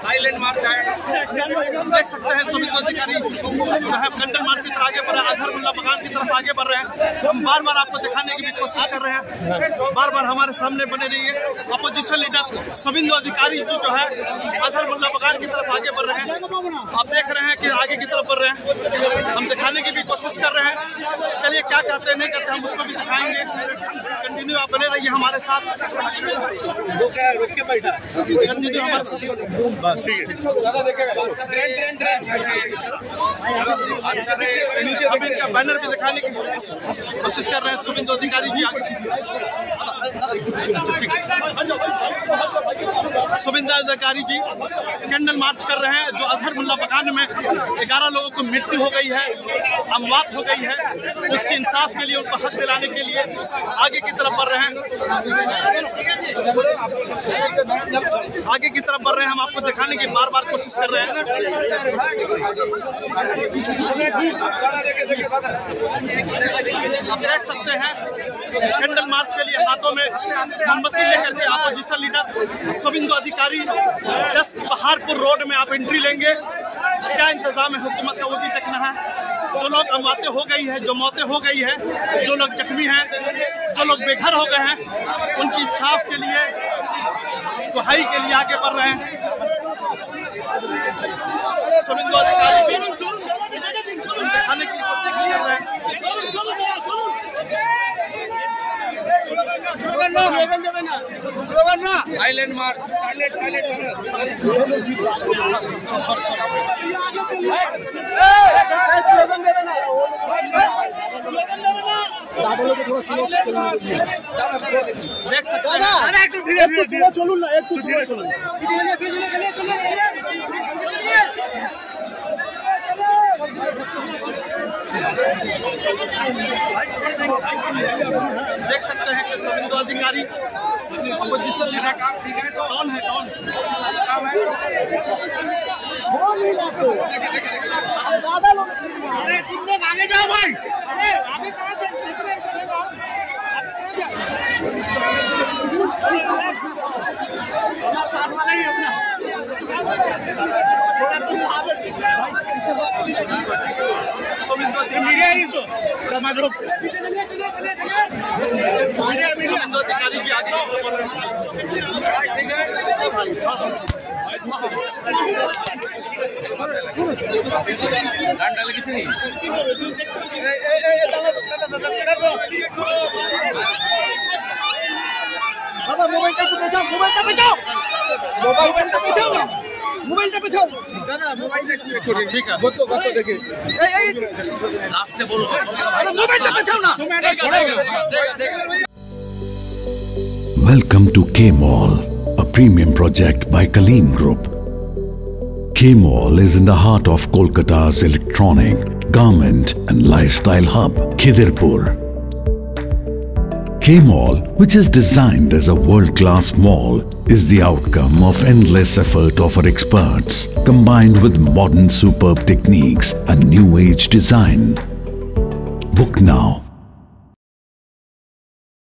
Silent मार्च देख सकते हैं सभी अधिकारी जो है मार्च की तरफ़ आगे बढ़ रहे हैं अजहर मुल्ला की तरफ़ आगे बढ़ रहे हैं हम बार बार आपको दिखाने की भी कोशिश कर रहे हैं बार बार हमारे सामने बने रहिए अपोजिशन लीडर सबिंदु अधिकारी जो जो है अजहर मुल्ला बगान की तरफ़ आगे बढ़ रहे हैं आप देख रहे हैं कि आगे की तरफ़ बढ़ रहे हैं हम दिखाने की भी कोशिश कर रहे हैं क्या करते नहीं करते हम उसको भी दिखाएँगे। कंटिन्यू आप बने रहिए हमारे साथ। कंटिन्यू हमारे साथ। अभी इनका बैनर भी दिखाने की कोशिश कर रहे हैं। सुविंदो अधिकारी जी, आगे। सुबिंदु अधिकारी जी, कैंडल मार्च कर रहे हैं, जो अजहर मुल्ला बगान में ग्यारह लोगों को मृत्यु हो गई है, अमवात हो गई है, उसके इंसाफ के लिए उनको हक दिलाने के लिए आगे की तरफ़ बढ़ रहे हैं। आगे की तरफ़ बढ़ रहे हैं, हम आपको दिखाने की बार बार कोशिश कर रहे हैं। आप देख सकते हैं, कैंडल मार्च के लिए हाथों में मोमबत्ती लेकर के अपोजिशन लीडर सबिंदु अधिकारी जस्ट पहाड़पुर रोड में आप एंट्री लेंगे, क्या इंतज़ाम है हुकूमत का? वो भी देखना है। जो लोग अमवातें हो गई है, जो मौतें हो गई है, जो लोग जख्मी हैं, जो लोग बेघर हो गए हैं, उनकी साफ़ के लिए, दुहाई के लिए आगे बढ़ रहे हैं। স্লোগান না স্লোগান না silent march silent silent sorry slogan দেবে না চলুন না একটু চলুন। देख सकते हैं कि सबिंदु अधिकारी, अपोजिशन लीडर कौन है, कौन? अरे तुम लोग आगे जाओ भाई। अरे आगे जा साथ वाला ही अपना सबिंदु अधिकारी मीडिया ही तो चल मैं रुक मीडिया मीडिया सबिंदु মোবাইলটা পেছাও না না মোবাইলটা একটু রেখো ঠিক আছে গত গত দেখে এই এই লাস্টে বলো আরে মোবাইলটা পেছাও না তুমি এটা সরে Welcome to K Mall, a premium project by Kaleem Group. K Mall is in the heart of Kolkata's electronic, garment and lifestyle hub, Khidirpur. K Mall, which is designed as a world-class mall, is the outcome of endless effort of our experts, combined with modern superb techniques and new age design. Book now